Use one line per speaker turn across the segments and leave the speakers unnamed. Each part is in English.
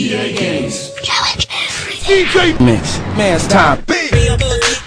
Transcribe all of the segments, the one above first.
EA Games. Challenge. DJ Mix. Man's time.
Meine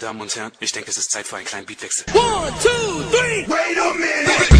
Damen und Herren, ich denke, es ist Zeit für einen kleinen Beatwechsel.
One, two, three.
Wait a minute.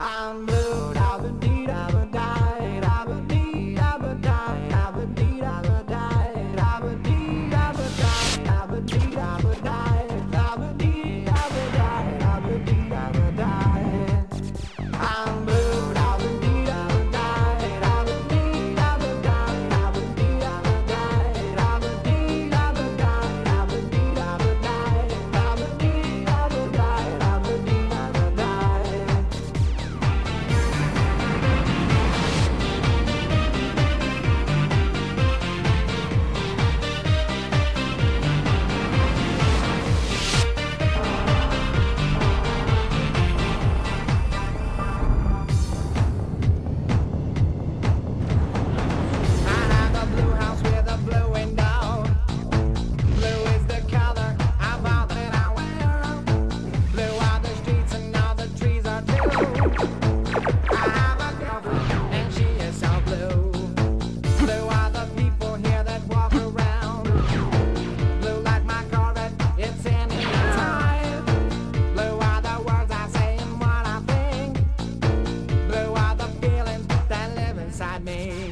I'm blue. me.